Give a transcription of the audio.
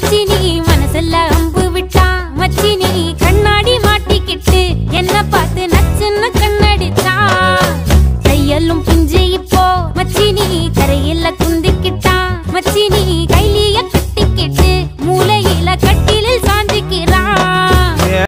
மச்சினி மனசுல அம்பு விட்டான் மச்சினி கண்ணாடி மாட்டிக்கிட்டு என்ன பார்த்து நச்சுன்னு கண்ணடிச்சான் தையலும் பிஞ்சு இப்போ மச்சினி கரையில குந்திக்கிட்டான் மச்சினி கைலிய